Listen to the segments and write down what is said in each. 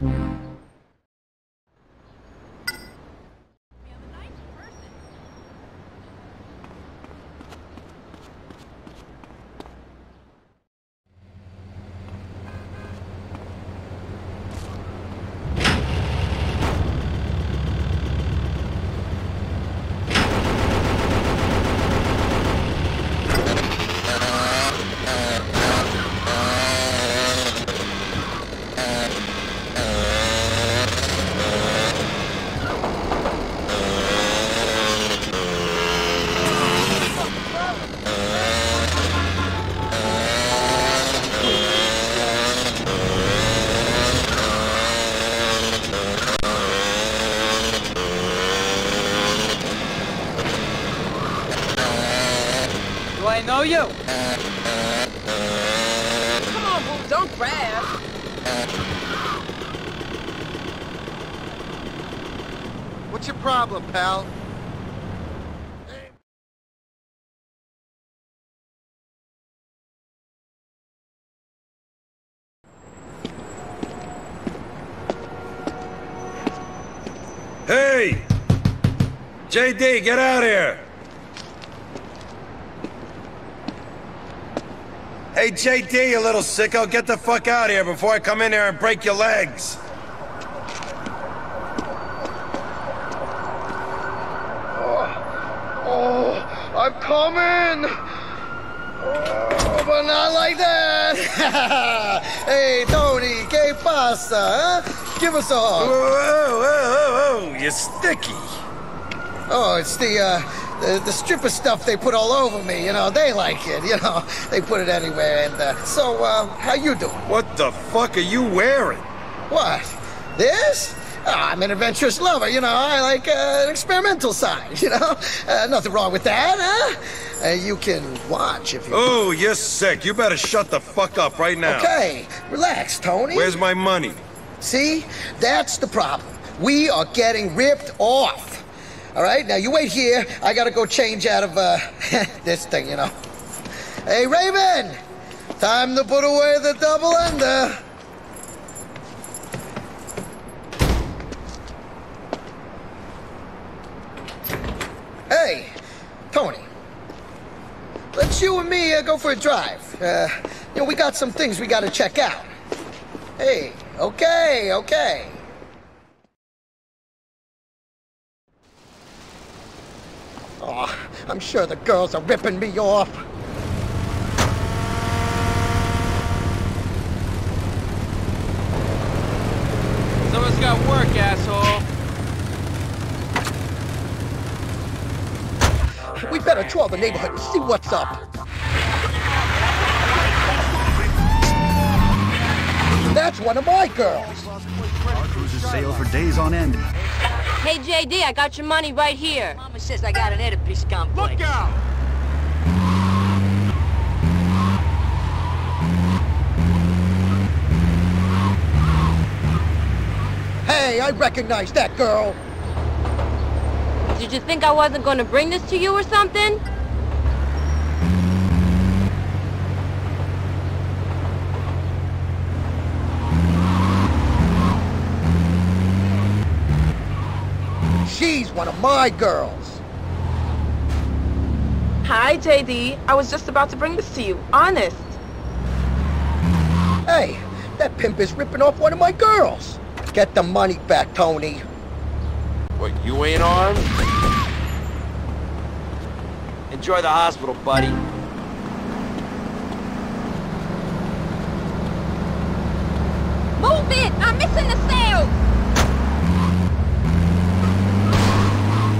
Do I know you? Come on, boo, don't crash. What's your problem, pal? Hey! JD, get out here! Hey, JD, you little sicko, get the fuck out of here before I come in here and break your legs. Oh, I'm coming! Oh, but not like that! hey, Tony, ¿qué pasa? Huh? Give us a Whoa, hug. whoa, whoa, whoa, whoa, you're sticky. Oh, it's the, uh, the, the stripper stuff they put all over me, you know, they like it, you know, they put it anywhere, and, uh, so, uh, how you doing? What the fuck are you wearing? What? This? Oh, I'm an adventurous lover, you know, I like, uh, an experimental side, you know? Uh, nothing wrong with that, huh? Uh, you can watch if you... Oh, you're sick. You better shut the fuck up right now. Okay, relax, Tony. Where's my money? See? That's the problem. We are getting ripped off. All right, now you wait here. I gotta go change out of, uh, this thing, you know. Hey, Raven! Time to put away the double ender. Hey, Tony. Let's you and me uh, go for a drive. Uh, you know, we got some things we gotta check out. Hey, okay, okay. Oh, I'm sure the girls are ripping me off. Someone's got work, asshole. We better tour the neighborhood and see what's up. That's one of my girls. Our cruises sail for days on end. Hey, JD, I got your money right here. Mama says I got an Oedipus complex. Look out! Hey, I recognize that girl. Did you think I wasn't gonna bring this to you or something? One of my girls. Hi, JD. I was just about to bring this to you. Honest. Hey, that pimp is ripping off one of my girls. Get the money back, Tony. What, you ain't armed? Enjoy the hospital, buddy. Move it! I'm missing the sails!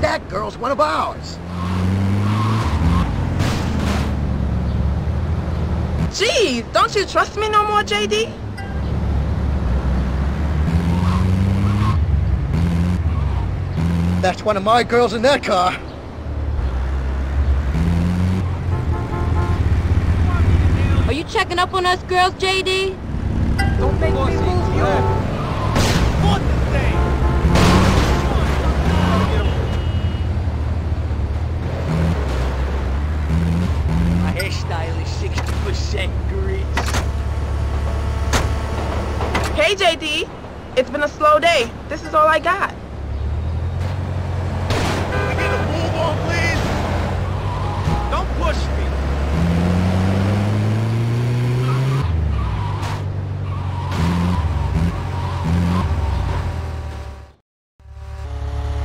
That girl's one of ours. Jeez, don't you trust me no more, JD? That's one of my girls in that car. Are you checking up on us girls, JD? Don't make me move Hey, JD. It's been a slow day. This is all I got. Can we get a move on, please? Don't push me.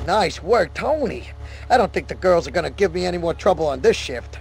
Nice work, Tony. I don't think the girls are gonna give me any more trouble on this shift.